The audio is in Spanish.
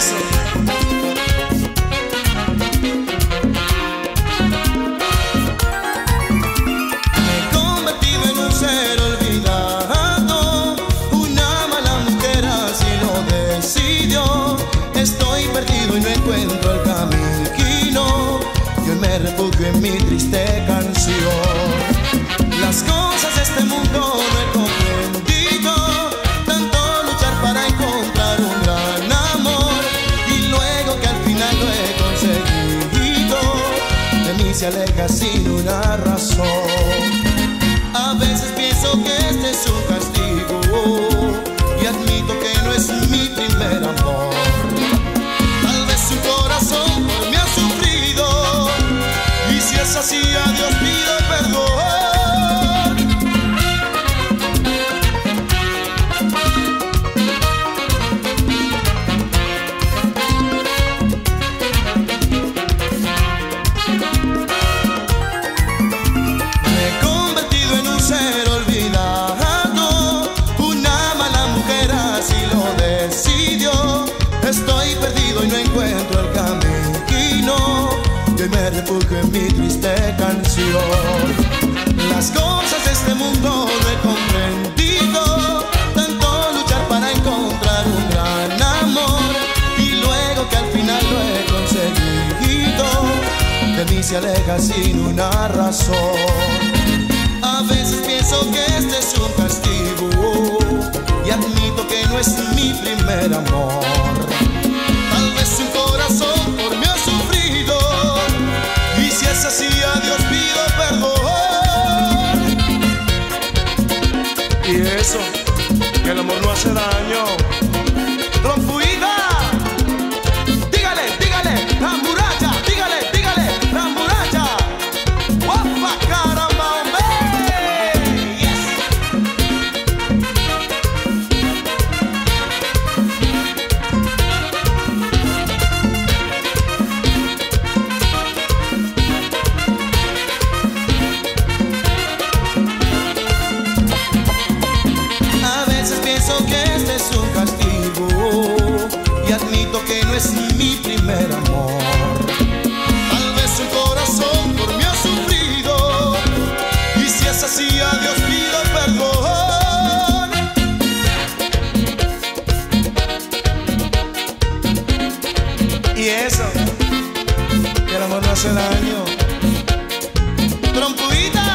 Me he convertido en un ser olvidado, una mala mujer así lo decidió. Estoy perdido y no encuentro el camino. Yo me refugio en mi tristeza. Mí se aleja sin una razón. A veces pienso que este es un hoy me refugio en mi triste canción. Las cosas de este mundo no he comprendido, tanto luchar para encontrar un gran amor, y luego que al final lo he conseguido de mí se aleja sin una razón. A veces pienso que este es un castigo y admito que no es mi primer amor. Eso, y admito que no es mi primer amor. Tal vez su corazón por mí ha sufrido y si es así a Dios pido perdón. Y eso, que el amor no hace daño. Trompuita.